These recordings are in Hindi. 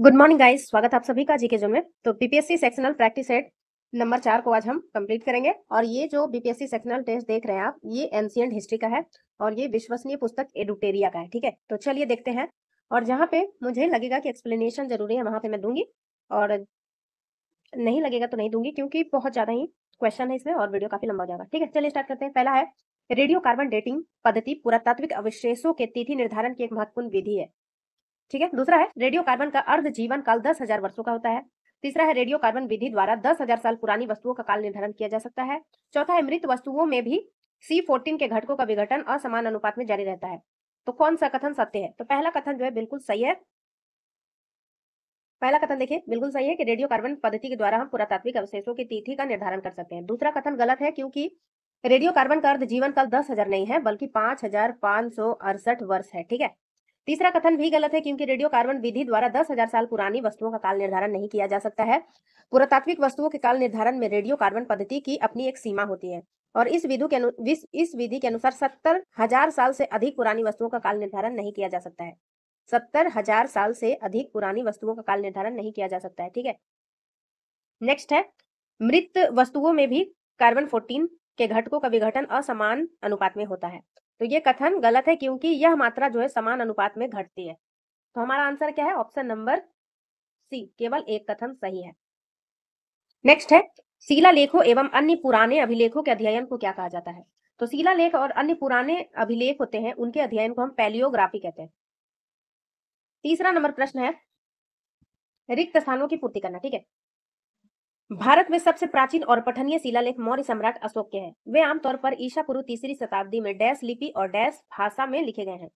गुड मॉर्निंग गाइस स्वागत आप सभी का जीके जो में। तो BPSC sectional practice set number चार को आज हम कंप्लीट करेंगे। और ये जो बीपीएससी सेक्शनल टेस्ट देख रहे हैं आप, ये एंशियंट हिस्ट्री का है और ये विश्वसनीय पुस्तक एडुटेरिया का है, ठीक है? तो चलिए देखते हैं। और जहाँ पे मुझे लगेगा कि एक्सप्लेनेशन ज़रूरी है, वहाँ पे मैं दूँगी। और नहीं लगेगा तो नहीं दूँगी, क्योंकि बहुत ज़्यादा ही क्वेश्चन है इसमें और वीडियो काफ़ी लंबा हो जाएगा, ठीक है? चलिए स्टार्ट करते हैं। पहला है, रेडियो कार्बन डेटिंग पद्धति पुरातात्विक अवशेषों के तिथि निर्धारण की एक महत्वपूर्ण विधि है। ठीक है? दूसरा है, रेडियो कार्बन का अर्ध जीवन काल दस हज़ार वर्षो का होता है। तीसरा है, रेडियो कार्बन विधि द्वारा दस हज़ार साल पुरानी वस्तुओं का काल निर्धारण किया जा सकता है। चौथा है, मृत वस्तुओं में भी सी फोर्टीन के घटकों का विघटन असमान अनुपात में जारी रहता है। तो कौन सा कथन सत्य है? तो पहला कथन जो है, बिल्कुल सही है। पहला कथन देखिए, बिल्कुल सही है कि रेडियो कार्बन पद्धति के द्वारा हम पुरातात्विक अवशेषों की तिथि का निर्धारण कर सकते हैं। दूसरा कथन गलत है क्योंकि रेडियो कार्बन का अर्ध जीवन काल दस हज़ार नहीं है, बल्कि पाँच हज़ार पाँच सौ अड़सठ वर्ष है, ठीक है? तीसरा कथन भी गलत है क्योंकि रेडियो कार्बन विधि द्वारा दस हज़ार साल पुरानी वस्तुओं का काल निर्धारण नहीं किया जा सकता है। पुरातात्विक वस्तुओं के काल निर्धारण में रेडियो कार्बन पद्धति की अपनी एक सीमा होती है और इस विधि के इस विधि के अनुसार सत्तर हज़ार साल से अधिक पुरानी वस्तुओं का काल निर्धारण नहीं किया जा सकता है। सत्तर हज़ार साल से अधिक पुरानी वस्तुओं का काल निर्धारण नहीं किया जा सकता है, ठीक है? नेक्स्ट है, मृत वस्तुओं में भी कार्बन फोर्टीन के घटकों का विघटन असमान अनुपात में होता है। तो ये कथन गलत है क्योंकि यह मात्रा जो है समान अनुपात में घटती है। तो हमारा आंसर क्या है? ऑप्शन नंबर सी, केवल एक कथन सही है। नेक्स्ट है शिला लेखों एवं अन्य पुराने अभिलेखों के अध्ययन को क्या कहा जाता है? तो शिला लेख और अन्य पुराने अभिलेख होते हैं, उनके अध्ययन को हम पैलियोग्राफी कहते हैं। तीसरा नंबर प्रश्न है, रिक्त स्थानों की पूर्ति करना, ठीक है? भारत में सबसे प्राचीन और पठनीय शिलालेख मौर्य सम्राट अशोक के हैं। वे आमतौर पर ईशा पूर्व तीसरी शताब्दी में डैश लिपि और डैश भाषा में लिखे गए हैं।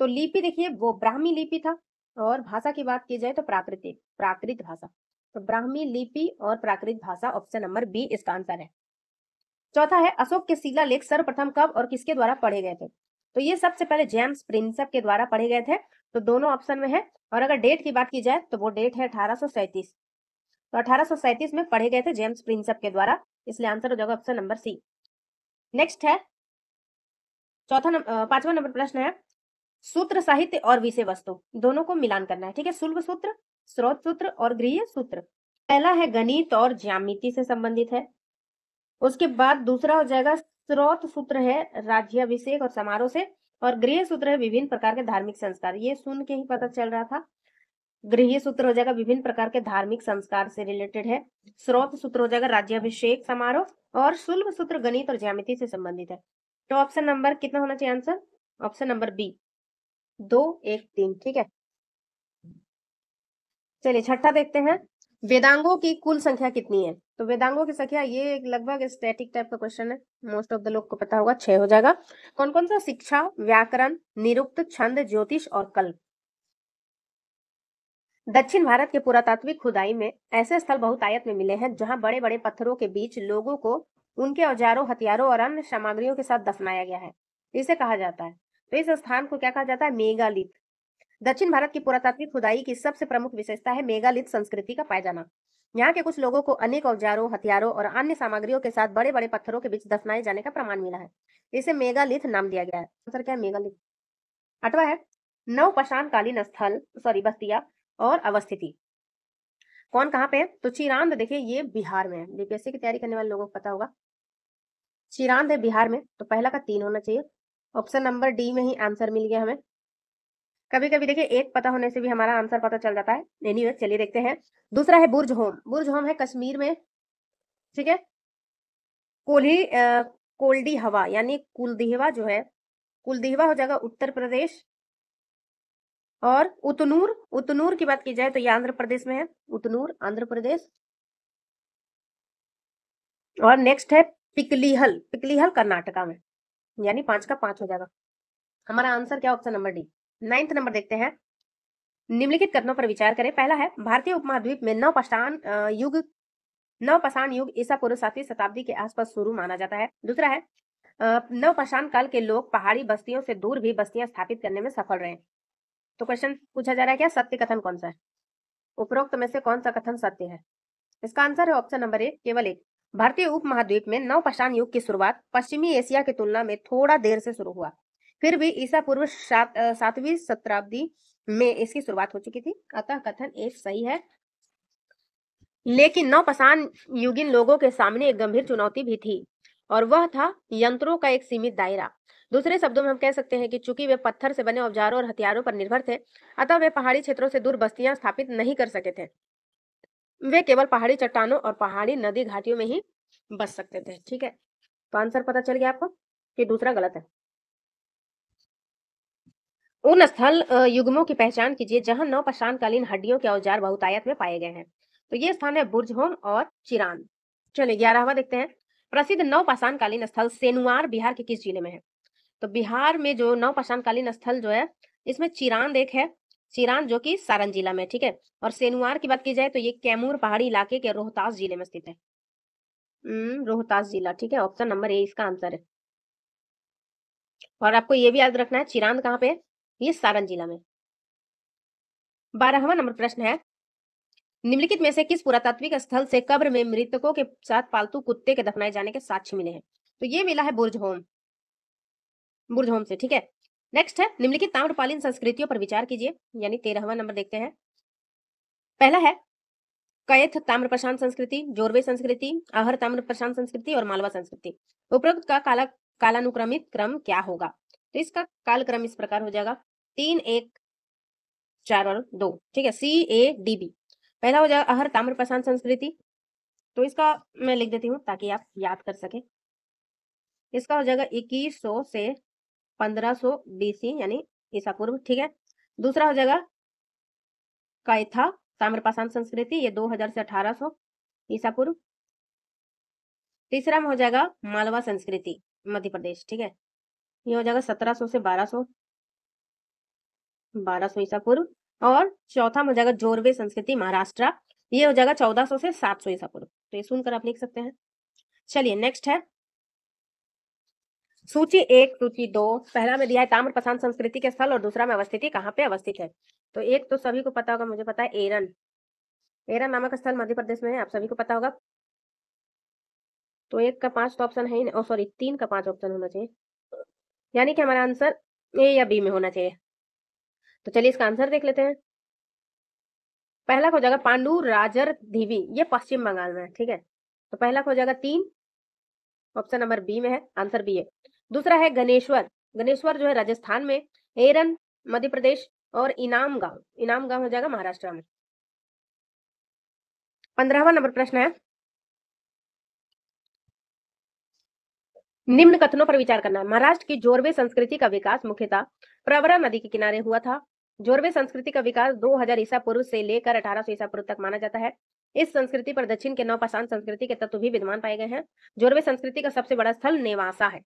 तो लिपि देखिए, वो ब्राह्मी लिपि था और भाषा की बात की जाए तो प्राकृतिक, प्राकृत भाषा। तो ब्राह्मी लिपि और प्राकृत भाषा ऑप्शन नंबर बी इसका आंसर है। चौथा है, अशोक के शिला लेख सर्वप्रथम कब और किसके द्वारा पढ़े गए थे? तो ये सबसे पहले जेम्स प्रिंसप के द्वारा पढ़े गए थे। तो दोनों ऑप्शन में है और अगर डेट की बात की जाए तो वो डेट है अठारह तो अठारह में पढ़े गए थे जेम्स प्रिंसप के द्वारा। इसलिए आंसर हो जाएगा ऑप्शन नंबर सी। नेक्स्ट है। चौथा पांचवा नंबर प्रश्न है। सूत्र, साहित्य और विषय वस्तु, दोनों को मिलान करना है, ठीक है? शुल्क सूत्र, स्रोत सूत्र और गृह सूत्र। पहला है गणित और ज्यामिति से संबंधित है। उसके बाद दूसरा हो जाएगा स्रोत सूत्र है राज्याभिषेक और समारोह से, और गृह सूत्र है विभिन्न प्रकार के धार्मिक संस्कार। ये सुन के ही पता चल रहा था। गृह सूत्र हो जाएगा विभिन्न प्रकार के धार्मिक संस्कार से रिलेटेड है। स्रोत सूत्र हो जाएगा राज्याभिषेक समारोह और शुल्क सूत्र गणित और ज्यामिति से संबंधित है। तो ऑप्शन नंबर कितना होना चाहिए आंसर ऑप्शन नंबर बी दो, एक, तीन, ठीक है? चलिए छठा देखते हैं। वेदांगों की कुल संख्या कितनी है? तो वेदांगों की संख्या ये लगभग स्टैटिक टाइप का क्वेश्चन है। मोस्ट ऑफ़ द लोग को पता होगा, छह हो जाएगा। कौन कौन सा शिक्षा, व्याकरण, निरुक्त, छंद, ज्योतिष और कल्प? दक्षिण भारत के पुरातात्विक खुदाई में ऐसे स्थल बहुतायत में मिले हैं जहाँ बड़े बड़े पत्थरों के बीच लोगों को उनके औजारों, हथियारों और अन्य सामग्रियों के साथ दफनाया गया है। इसे कहा जाता है। तो इस स्थान को क्या कहा जाता है? मेगालिथ। दक्षिण भारत की पुरातात्विक खुदाई की सबसे प्रमुख विशेषता है मेगालिथ संस्कृति का पाया जाना यहाँ के कुछ लोगों को अनेक औजारों, हथियारों और अन्य सामग्रियों के साथ बड़े बड़े पत्थरों के बीच दफनाए जाने का प्रमाण मिला है। इसे मेगालिथ नाम दिया गया है। आंसर क्या है? मेगालिथ। अठवा है नव कालीन स्थल सॉरी बस्तिया। और अवस्थिति। कौन कहाँ पे है? तो चिरांद, देखिए, ये बिहार में है। बीपीएससी की तैयारी करने वाले लोगों को पता होगा। चिरांद है बिहार में तो पहला का तीन होना चाहिए। ऑप्शन नंबर डी में ही आंसर मिल गया हमें। कभी कभी देखिए, एक पता होने से भी हमारा आंसर पता चल जाता है। एनीवे चलिए देखते हैं। दूसरा है बुर्ज होम। बुर्ज होम है कश्मीर में। ठीक है? कोल्ही कोल्डी हवा यानी कुलदीहवा जो है, कुलदीहवा हो जाएगा उत्तर प्रदेश और उतनूर उतनूर की बात की जाए तो ये आंध्र प्रदेश में है। उतनूर, आंध्र प्रदेश। और नेक्स्ट है पिकलीहल। पिकलीहल कर्नाटका में। यानी पाँच का पाँच हो जाएगा। हमारा आंसर क्या option number D ninth number देखते हैं। निम्नलिखित कथनों पर विचार करें। पहला है, भारतीय उपमहाद्वीप में नवपाषाण युग नवपाषाण युग ईसा पूर्व सातवीं शताब्दी के आसपास शुरू माना जाता है। दूसरा है नवपाषाण काल के लोग पहाड़ी बस्तियों से दूर भी बस्तियाँ स्थापित करने में सफल रहे। तो क्वेश्चन पूछा जा रहा है क्या? सत्य कथन कौन सा है? उपरोक्त में से कौन सा कथन सत्य है? इसका आंसर है ऑप्शन नंबर एक केवल एक। भारतीय उप महाद्वीप में नवपाषाण युग की शुरुआत पश्चिमी एशिया की तुलना में थोड़ा देर से शुरू हुआ। फिर भी ईसा पूर्व सातवीं शताब्दी में इसकी शुरुआत हो चुकी थी। अतः कथन एक सही है। लेकिन नवपाषाण युगीन लोगों के सामने एक गंभीर चुनौती भी थी, और वह था यंत्रों का एक सीमित दायरा। दूसरे शब्दों में हम कह सकते हैं कि चूँकि वे पत्थर से बने औजारों और हथियारों पर निर्भर थे, अतः वे पहाड़ी क्षेत्रों से दूर बस्तियाँ स्थापित नहीं कर सके थे। वे केवल पहाड़ी चट्टानों और पहाड़ी नदी घाटियों में ही बस सकते थे, ठीक है? तो आंसर पता चल गया आपको कि दूसरा गलत है। उन स्थल युग्मों की पहचान कीजिए जहाँ नवपाषाणकालीन हड्डियों के औज़ार बहुतायत में पाए गए हैं। तो ये स्थान है बुर्जहोम और चिरान। चलिए ग्यारहवा देखते हैं। प्रसिद्ध नवपाषाणकालीन स्थल सेनुआर बिहार के किस ज़िले में है? तो बिहार में जो नवपाषाणकालीन स्थल जो है इसमें चिरांद एक है। चिरांद जो कि सारण जिला में ठीक है? और सेनुआर की बात की जाए तो ये कैमूर पहाड़ी इलाके के रोहतास ज़िले में स्थित है। हम्म, रोहतास जिला ठीक है? ऑप्शन नंबर ए इसका आंसर है। और आपको ये भी याद रखना है चिरांद कहाँ पे ये सारण जिला में। बारहवा नंबर प्रश्न है निम्नलिखित में से किस पुरातात्विक स्थल से कब्र में मृतकों के साथ पालतू कुत्ते के दफनाए जाने के साक्ष्य मिले हैं? तो ये मिला है बुर्ज होम। बुर्ज होम से, ठीक है? नेक्स्ट है, निम्नलिखित ताम्रपालीन संस्कृतियों पर विचार कीजिए, यानी तेरहवा नंबर देखते हैं। पहला है, कैथ ताम्र प्रशांत संस्कृति, जोरवे संस्कृति आहर ताम्र प्रशांत संस्कृति और मालवा संस्कृति। उपरोक्त का काला, कालानुक्रमित क्रम क्या होगा? तो इसका कालक्रम इस प्रकार हो जाएगा, तीन एक चार और दो, ठीक है? सी ए डी बी पहला हो जाएगा अहर ताम्र प्रशांत संस्कृति तो इसका मैं लिख देती हूँ ताकि आप याद कर सके। इसका हो जाएगा इक्कीस सौ से पंद्रह सौ बीसी यानी ईसा पूर्व, ठीक है? दूसरा हो जाएगा कैथा ताम्रपाषाण संस्कृति, ये दो हज़ार से अठारह सौ ईसा पूर्व। तीसरा में हो जाएगा मालवा संस्कृति, मध्य प्रदेश, ठीक है? ये हो जाएगा सत्रह सौ से बारह सौ बारह सौ ईसा पूर्व। और चौथा में हो जाएगा जोरवे संस्कृति, महाराष्ट्र। ये हो जाएगा चौदह सौ से सात सौ ईसा पूर्व। तो ये सुनकर आप लिख सकते हैं। चलिए नेक्स्ट है। सूची एक, सूची दो, पहला में दिया है ताम्र प्रशांत संस्कृति के स्थल और दूसरा में अवस्थिति, कहाँ पे अवस्थित है? तो एक तो सभी को पता होगा, मुझे पता है एरन। एरन नामक स्थल मध्य प्रदेश में है, आप सभी को पता होगा। तो एक का पाँच तो ऑप्शन है ही सॉरी, तीन का पाँच ऑप्शन होना चाहिए। यानी कि हमारा आंसर ए या बी में होना चाहिए। तो चलिए इसका आंसर देख लेते हैं। पहला हो जाएगा पांडु राजर धीवी, ये पश्चिम बंगाल में है, ठीक है? तो पहला हो जाएगा तीन, ऑप्शन नंबर बी में है, आंसर बी है दूसरा है गणेश्वर। गणेश्वर जो है राजस्थान में, एरन, मध्य प्रदेश और इनाम गाँव। इनाम गाँव हो जाएगा महाराष्ट्र में। पंद्रहवा नंबर प्रश्न है। निम्न कथनों पर विचार करना। है महाराष्ट्र की जोरवे संस्कृति का विकास मुख्यतः प्रवरा नदी के किनारे हुआ था। जोरवे संस्कृति का विकास 2000 ईसा पूर्व से लेकर 1800 ईसा पूर्व तक माना जाता है। इस संस्कृति पर दक्षिण के नौपाषाण संस्कृति के तत्व भी विद्यमान पाए गए हैं। जोरवे संस्कृति का सबसे बड़ा स्थल नेवासा है।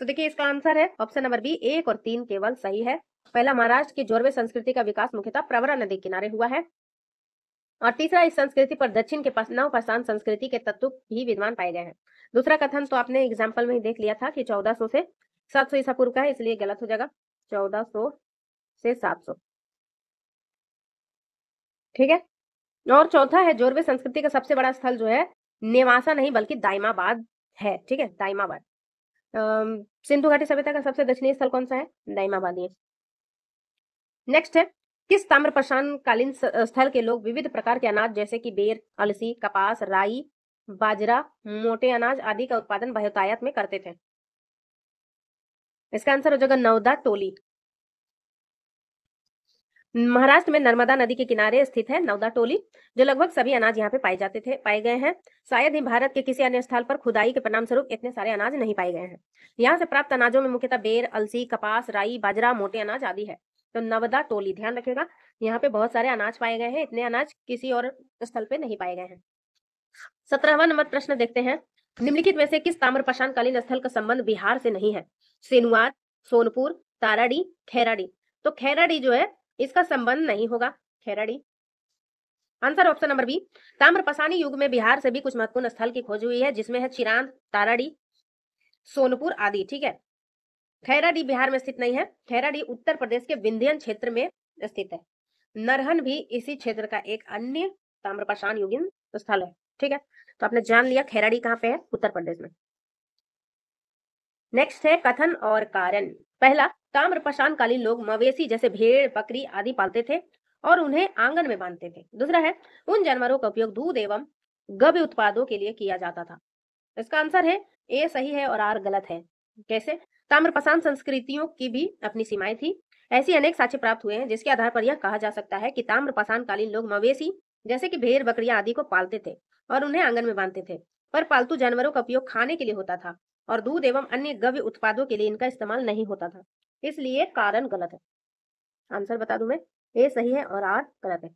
तो देखिए, इसका आंसर है ऑप्शन नंबर बी, एक और तीन केवल सही है। पहला, महाराष्ट्र की जोरवे संस्कृति का विकास मुख्यतः प्रवरा नदी किनारे हुआ है। और तीसरा, इस संस्कृति पर दक्षिण के नव प्रशांत संस्कृति के तत्व भी विद्वान पाए गए हैं। दूसरा कथन तो आपने एग्ज़ाम्पल में ही देख लिया था कि 1400 से 700 ईसा पूर्व का है, इसलिए गलत हो जाएगा। 1400 से 700 ठीक है? और चौथा है, जोरवे संस्कृति का सबसे बड़ा स्थल जो है, नेवासा नहीं, बल्कि दाइमाबाद है। ठीक है? दाइमाबाद। सिंधु घाटी सभ्यता का सबसे दक्षिणी स्थल कौन सा है? दाइमाबाद ये। नेक्स्ट है, किस ताम्र प्रशांत कालीन स्थल के लोग विविध प्रकार के अनाज जैसे कि बेर, अलसी, कपास, राई, बाजरा, मोटे अनाज आदि का उत्पादन बहुतायत में करते थे। इसका आंसर हो जाएगा नवदा टोली। महाराष्ट्र में नर्मदा नदी के किनारे स्थित है नवदा टोली, जो लगभग सभी अनाज यहाँ पे पाए जाते थे, पाए गए हैं। शायद ही भारत के किसी अन्य स्थल पर खुदाई के परिणाम स्वरूप इतने सारे अनाज नहीं पाए गए हैं। यहाँ से प्राप्त अनाजों में मुख्यतः बेर, अलसी, कपास, राई, बाजरा, मोटे अनाज आदि है। तो नवदा टोली, ध्यान रखिएगा, यहाँ पे बहुत सारे अनाज पाए गए हैं, इतने अनाज किसी और स्थल पे नहीं पाए गए हैं। सत्रहवा नंबर प्रश्न देखते हैं। निम्नलिखित में से किस ताम्र कालीन स्थल का संबंध बिहार से नहीं है? सेनुआर सोनपुर ताराडी खेराडी तो खेराडी जो है इसका संबंध नहीं होगा। खेराडी आंसर ऑप्शन नंबर बी ताम्रपसानी युग में बिहार से भी कुछ महत्वपूर्ण स्थल की खोज हुई है, जिसमें है चिरांद ताराडी सोनपुर आदि, ठीक है? खैराडी बिहार में स्थित नहीं है। खैराडी उत्तर प्रदेश के विंध्यन क्षेत्र में स्थित है। नरहन भी इसी क्षेत्र का एक अन्य ताम्रपाषाण युगीन स्थल है, ठीक है? तो आपने जान लिया खैराडी कहाँ पे है? उत्तर प्रदेश में। नेक्स्ट है कथन और कारण। पहला ताम्रपाषाण कालीन लोग मवेशी जैसे भेड़, बकरी आदि पालते थे और उन्हें आँगन में बांधते थे। दूसरा है, उन जानवरों का उपयोग दूध एवं गव्य उत्पादों के लिए किया जाता था। इसका आंसर है, ए सही है और आर गलत है। कैसे? ताम्रपाषाण संस्कृतियों की भी अपनी सीमाएँ थी। ऐसी अनेक साक्ष्य प्राप्त हुए हैं, जिसके आधार पर यह कहा जा सकता है कि ताम्रपाषाण कालीन लोग मवेशी जैसे कि भेड़ बकरियाँ आदि को पालते थे और उन्हें आँगन में बांधते थे। पर पालतू जानवरों का उपयोग खाने के लिए होता था। और दूध एवं अन्य गव्य उत्पादों के लिए इनका इस्तेमाल नहीं होता था। इसलिए कारण गलत है। आंसर बता दू मैं? ए सही है और आर गलत है।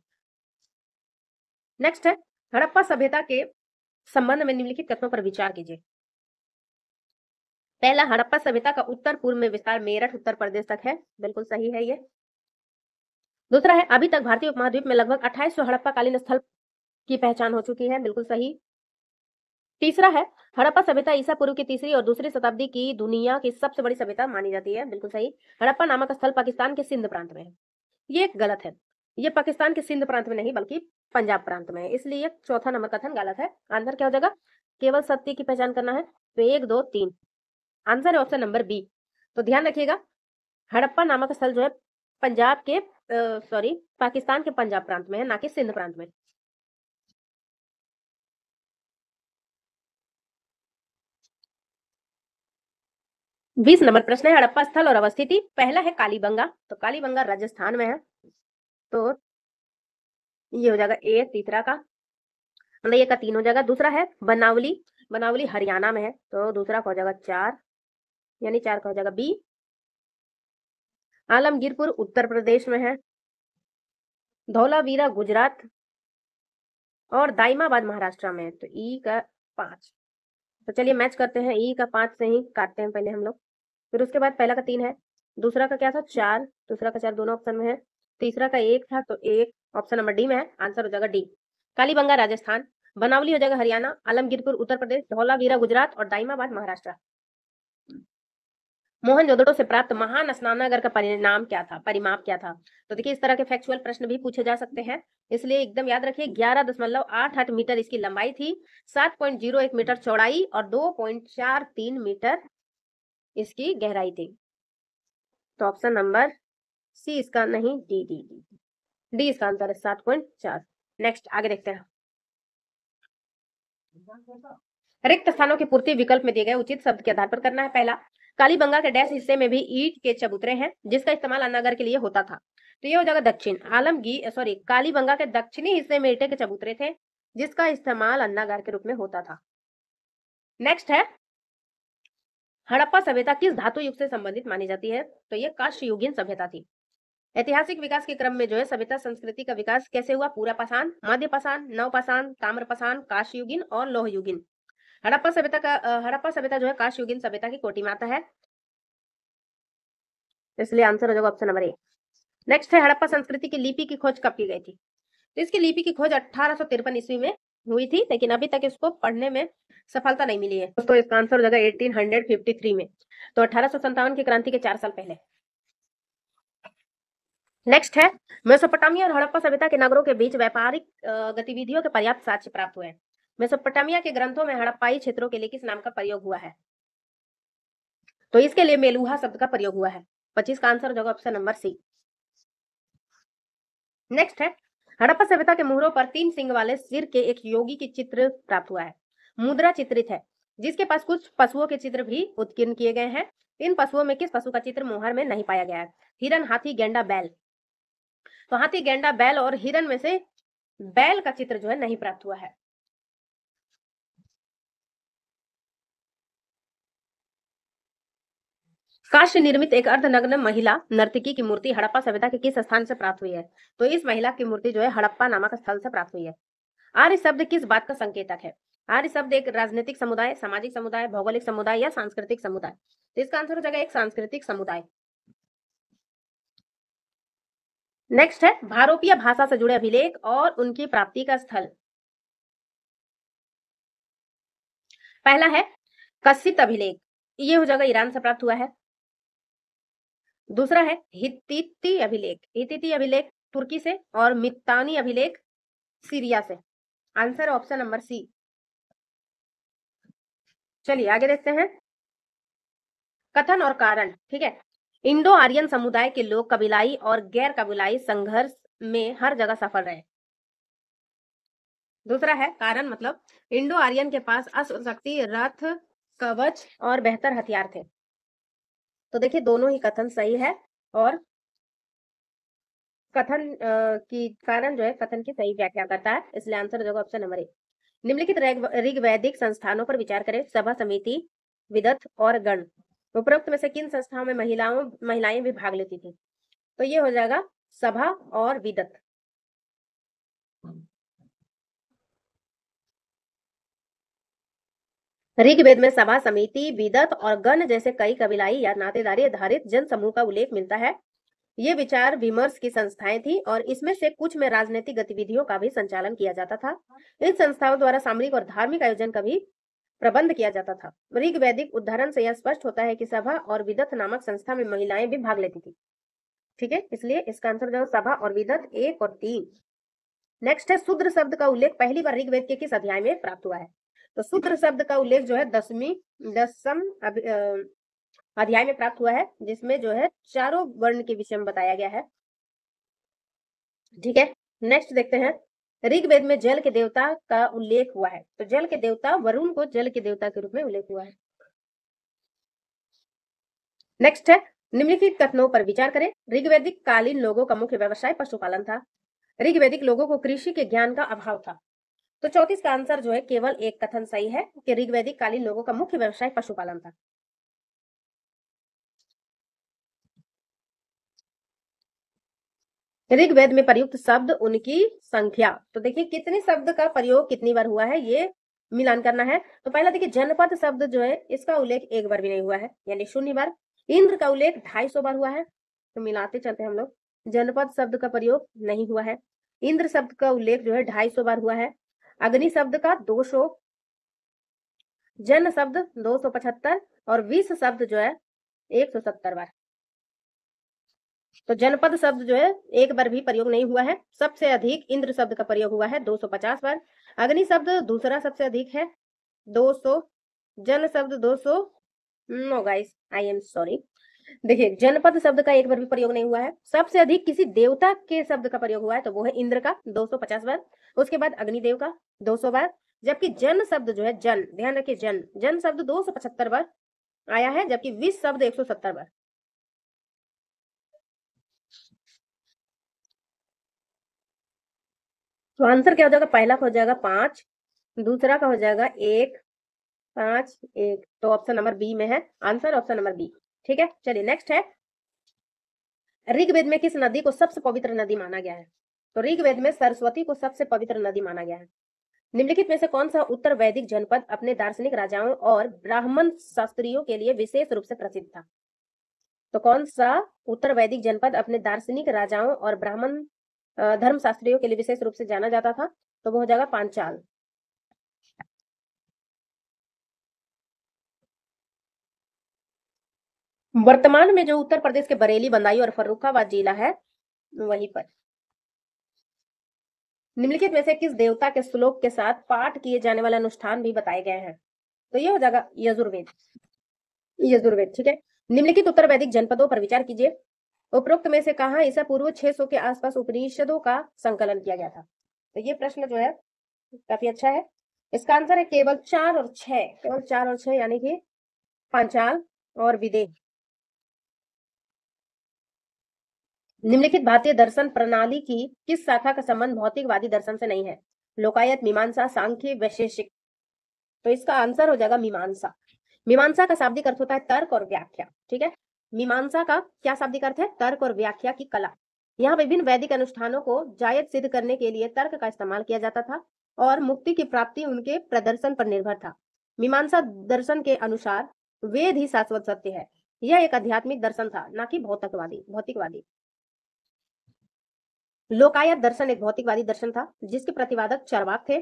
नेक्स्ट है, हड़प्पा सभ्यता के संबंध में निम्नलिखित कथनों पर विचार कीजिए। पहला, हड़प्पा सभ्यता का उत्तर पूर्व में विस्तार मेरठ, उत्तर प्रदेश तक है। बिल्कुल सही है ये। दूसरा है, अभी तक भारतीय उपमहाद्वीप में लगभग अट्ठाईस हड़प्पा कालीन स्थल की पहचान हो चुकी है। बिल्कुल सही। तीसरा है, हड़प्पा सभ्यता ईसा पूर्व की तीसरी और दूसरी शताब्दी की दुनिया की सबसे बड़ी सभ्यता मानी जाती है। बिल्कुल सही, हड़प्पा नामक स्थल पाकिस्तान के सिंध प्रांत में है। ये गलत है, ये पाकिस्तान के सिंध प्रांत में नहीं बल्कि पंजाब प्रांत में है। इसलिए चौथा नंबर कथन गलत है। आंसर क्या हो जाएगा? केवल सत्य की पहचान करना है तो एक, दो, तीन। आंसर है ऑप्शन नंबर बी। तो ध्यान रखिएगा, हड़प्पा नामक स्थल जो है, पंजाब के सॉरी, पाकिस्तान के पंजाब प्रांत में है, ना कि सिंध प्रांत में। बीस नंबर प्रश्न है, हड़प्पा स्थल और अवस्थिति। पहला है कालीबंगा। तो कालीबंगा राजस्थान में है। तो ये हो जाएगा ए, तीसरा का। मतलब ये का तीन हो जाएगा। दूसरा है बनावली। बनावली हरियाणा में है। तो दूसरा का हो जाएगा चार। यानी चार का हो जाएगा बी। आलमगीरपुर उत्तर प्रदेश में है। धौलावीरा गुजरात। और दाइमाबाद महाराष्ट्र में है। तो ई का पाँच। तो चलिए मैच करते हैं। ई का पाँच से ही काटते हैं पहले हम लोग। फिर उसके बाद पहला का तीन है, दूसरा का क्या था? चार, दूसरा का चार दोनों ऑप्शन में है, तीसरा का एक था तो एक ऑप्शन नंबर डी में है आंसर हो जाएगा डी कालीबंगा, राजस्थान, बनावली हो जाएगा हरियाणा, आलमगीरपुर, उत्तर प्रदेश, धौलावीरा, गुजरात और दाइमाबाद, महाराष्ट्र. मोहनजोदड़ो से प्राप्त महान स्नानागर का परिणाम क्या था? परिमाप क्या था? तो देखिए, इस तरह के फैक्चुअल प्रश्न भी पूछे जा सकते हैं। इसलिए एकदम याद रखिए, ग्यारह दशमलव आठ आठ मीटर इसकी लंबाई थी, सात पॉइंट ज़ीरो एक मीटर चौड़ाई और दो पॉइंट चार तीन मीटर इसकी गहराई थी तो ऑप्शन नंबर सी इसका नहीं डी डी डी डी इसका आंसर है सात पॉइंट चार। नेक्स्ट आगे देखते हैं। रिक्त स्थानों की पूर्ति विकल्प में दिए गए उचित शब्द के आधार पर करना है पहला। कालीबंगा के डैश हिस्से में भी ईट के चबूतरे हैं, जिसका इस्तेमाल अन्नागर के लिए होता था। तो ये हो जाएगा दक्षिण। आलमगी सॉरी कालीबंगा के दक्षिणी हिस्से में ईटे के चबूतरे थे, जिसका इस्तेमाल अन्नागार के रूप में होता था। नेक्स्ट है हड़प्पा सभ्यता किस धातु युग से संबंधित मानी जाती है? तो ये काश्य युगीन सभ्यता थी। ऐतिहासिक विकास के क्रम में जो है, सभ्यता संस्कृति का विकास कैसे हुआ? पूरा पाषाण मध्य पाषाण नव पाषाण ताम्र पाषाण काश युगीन और लोह युगीन हड़प्पा सभ्यता का हड़प्पा सभ्यता जो है काश युगीन सभ्यता की कोटि माता है। इसलिए आंसर हो जाएगा ऑप्शन नंबर ए नेक्स्ट है, हड़प्पा संस्कृति की लिपि की खोज कब की गई थी? तो इसकी लिपि की खोज अठारह सौ तिरपन ईस्वी में हुई थी, लेकिन अभी तक इसको पढ़ने में सफलता नहीं मिली है। दोस्तों, इसका आंसर हो जाएगा 1853 में तो अठारह की क्रांति के चार साल पहले। नेक्स्ट है, मेसोपोटामिया और हड़प्पा सभ्यता के नगरों के बीच व्यापारिक गतिविधियों के पर्याप्त साक्ष्य प्राप्त हुए हैं। मेसोपोटामिया के ग्रंथों में हड़प्पाई क्षेत्रों के लिए किस नाम का प्रयोग हुआ है? तो इसके लिए मेलुहा शब्द का प्रयोग हुआ है। पच्चीस का आंसर होगा ऑप्शन नंबर सी नेक्स्ट है हड़प्पा सभ्यता के मुहरों पर तीन सिंह वाले सिर के एक योगी की चित्र प्राप्त हुआ है। मुद्रा चित्रित है, जिसके पास कुछ पशुओं के चित्र भी उत्कीर्ण किए गए हैं। इन पशुओं में किस पशु का चित्र मोहर में नहीं पाया गया है? हिरन, हाथी, गेंडा, बैल। तो हाथी, गेंडा, बैल और हिरन में से बैल का चित्र जो है नहीं प्राप्त हुआ है। काश्य निर्मित एक अर्धनग्न महिला नर्तकी की मूर्ति हड़प्पा सभ्यता के किस स्थान से प्राप्त हुई है? तो इस महिला की मूर्ति जो है हड़प्पा नामक स्थल से प्राप्त हुई है। आर्य शब्द किस बात का संकेतक है? आर्य शब्द एक राजनीतिक समुदाय, सामाजिक समुदाय, भौगोलिक समुदाय या सांस्कृतिक समुदाय? तो इसका आंसर हो जाएगा एक सांस्कृतिक समुदाय। नेक्स्ट है, भारोपीय भाषा से जुड़े अभिलेख और उनकी प्राप्ति का स्थल। पहला है कसित अभिलेख। ये हो जाएगा ईरान से प्राप्त हुआ है। दूसरा है हित्ती अभिलेख। हित्ती अभिलेख तुर्की से और मित्तानी अभिलेख सीरिया से। Answer option number C. चलिए, आगे देखते हैं। कथन और कारण, ठीक है? इंडो आर्यन समुदाय के लोग कबीलाई और गैर कबीलाई संघर्ष में हर जगह सफल रहे। दूसरा है कारण मतलब इंडो आर्यन के पास अस्त्र शक्ति रथ, कवच और बेहतर हथियार थे। तो देखिए, दोनों ही कथन सही है और कथन की कारण जो है, कथन की सही व्याख्या करता है। इसलिए आंसर जो ऑप्शन नंबर एक निम्नलिखित ऋग वैदिक संस्थानों पर विचार करें। सभा समिति, विदत और गण। उपरोक्त में से किन संस्थाओं में महिलाओं, महिलाएँ भी भाग लेती थी? तो ये हो जाएगा सभा और विदत। ऋग्वेद में सभा समिति विदत और गण जैसे कई कबीलाई या नातेदारी आधारित जन समूह का उल्लेख मिलता है। ये विचार विमर्श की संस्थाएँ थी और इसमें से कुछ में राजनीतिक गतिविधियों का भी संचालन किया जाता था। इन संस्थाओं द्वारा सामरिक और धार्मिक आयोजन का भी प्रबंध किया जाता था। ऋग वैदिक उदाहरण से यह स्पष्ट होता है कि सभा और विदत नामक संस्था में महिलाएँ भी भाग लेती थी। ठीक है, इसलिए इसका आंसर जो सभा और विदत एक और तीन। नेक्स्ट है शूद्र शब्द का उल्लेख पहली बार ऋग्वेद के किस अध्याय में प्राप्त हुआ है? तो शूद्र शब्द का उल्लेख जो है दसवीं, दसम अध्याय में प्राप्त हुआ है, जिसमें जो है चारों वर्ण के विषय में बताया गया है। ठीक है नेक्स्ट देखते हैं। ऋग्वेद में जल के देवता का उल्लेख हुआ है। तो जल के देवता वरुण को जल के देवता के रूप में उल्लेख हुआ है। नेक्स्ट है, निम्नलिखित कथनों पर विचार करें। ऋग्वेदिक कालीन लोगों का मुख्य व्यवसाय पशुपालन था। ऋग्वेदिक लोगों को कृषि के ज्ञान का अभाव था। तो चौतीस का आंसर जो है केवल एक कथन सही है कि ऋग्वेदिक कालीन लोगों का मुख्य व्यवसाय पशुपालन था। ऋग्वेद में प्रयुक्त शब्द उनकी संख्या। तो देखिए कितने शब्द का प्रयोग कितनी बार हुआ है, ये मिलान करना है। तो पहला देखिए जनपद शब्द जो है, इसका उल्लेख एक बार भी नहीं हुआ है, यानी शून्य बार। इंद्र का उल्लेख ढाई सौ बार हुआ है। तो मिलाते चलते हम लोग, जनपद शब्द का प्रयोग नहीं हुआ है। इंद्र शब्द का उल्लेख जो है ढाई सौ बार हुआ है। अग्नि शब्द का दो सौ जन शब्द दो सौ पचहत्तर और विष शब्द जो है एक सौ सत्तर बार। तो जनपद शब्द जो है, एक बार भी प्रयोग नहीं हुआ है। सबसे अधिक इंद्र शब्द का प्रयोग हुआ है 250 बार। अग्नि शब्द दूसरा सबसे अधिक है 200 जन शब्द 200 no guys I am sorry देखिए, जनपद शब्द का एक बार भी प्रयोग नहीं हुआ है। सबसे अधिक किसी देवता के शब्द का प्रयोग हुआ है तो वो है इंद्र का 250 बार। उसके बाद अग्निदेव का 200 बार। जबकि जन शब्द जो है, जन, ध्यान रखिए जन। जन शब्द 275 बार आया है, जबकि विश्व शब्द 170 बार। तो आंसर क्या हो जाएगा? पहला का हो जाएगा पाँच, दूसरा का हो जाएगा एक, पाँच, एक। तो ऑप्शन नंबर बी में है। Answer option number B. ठीक है? चलिए नेक्स्ट है। ऋग्वेद में किस नदी को सबसे पवित्र नदी माना गया है? तो ऋग्वेद में सरस्वती को सबसे पवित्र नदी माना गया है। निम्नलिखित में से कौन सा उत्तर वैदिक जनपद अपने दार्शनिक राजाओं और ब्राह्मण शास्त्रियों के लिए विशेष रूप से प्रसिद्ध था? तो कौन सा उत्तर वैदिक जनपद अपने दार्शनिक राजाओं और ब्राह्मण धर्म शास्त्रियों के लिए विशेष रूप से जाना जाता था? तो वो हो जाएगा पांचाल। वर्तमान में जो उत्तर प्रदेश के बरेली, बंदाई और फर्रुखाबाद जिला है, वहीं पर। निम्नलिखित में से किस देवता के श्लोक के साथ पाठ किए जाने वाले अनुष्ठान भी बताए गए हैं? तो ये हो जाएगा यजुर्वेद। यजुर्वेद, ठीक है? निम्नलिखित उत्तर वैदिक जनपदों पर विचार कीजिए। उपरोक्त में से कहा, ईसा पूर्व 600 के आसपास उपनिषदों का संकलन किया गया था। तो ये प्रश्न जो है, काफ़ी अच्छा है। इसका आंसर है केवल चार और छह, केवल चार और छह यानी कि पांचाल और विदेह। निम्नलिखित भारतीय दर्शन प्रणाली की किस शाखा का संबंध भौतिकवादी दर्शन से नहीं है? लोकायत, मीमांसा, सांख्य, वैशेषिक। तो इसका आंसर हो जाएगा मीमांसा। मीमांसा का शाब्दिक अर्थ होता है तर्क और व्याख्या, ठीक है? मीमांसा का क्या शाब्दिक अर्थ है? तर्क और व्याख्या की कला। यहाँ विभिन्न वैदिक अनुष्ठानों को जायज़ सिद्ध करने के लिए तर्क का इस्तेमाल किया जाता था और मुक्ति की प्राप्ति उनके प्रदर्शन पर निर्भर था। मीमांसा दर्शन के अनुसार वेद ही शाश्वत सत्य है। यह एक आध्यात्मिक दर्शन था, न कि भौतिकवादी भौतिकवादी। लोकायत दर्शन एक भौतिकवादी दर्शन था, जिसके प्रतिवादक चरवाक थे।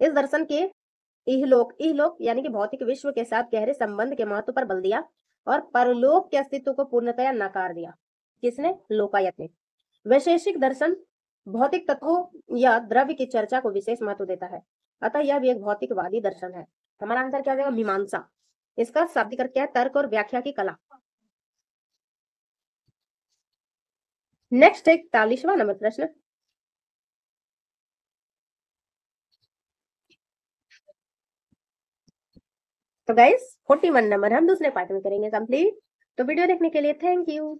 इस दर्शन के इहलोक इहलोक यानी कि भौतिक विश्व के साथ गहरे संबंध के महत्व पर बल दिया और परलोक के अस्तित्व को पूर्णतया नकार दिया। किसने? लोकायत ने। वैशेषिक दर्शन भौतिक तत्वों या द्रव्य की चर्चा को विशेष महत्व देता है। अतः यह भी एक भौतिकवादी दर्शन है। हमारा आंसर क्या हो जाएगा? मीमांसा। इसका शाब्दिक क्या है? तर्क और व्याख्या की कला। नेक्स्ट है इकतालीसवा नंबर प्रश्न। तो गाइस फोर्टी वन नंबर हम दूसरे पार्ट में करेंगे कंप्लीट तो वीडियो देखने के लिए थैंक यू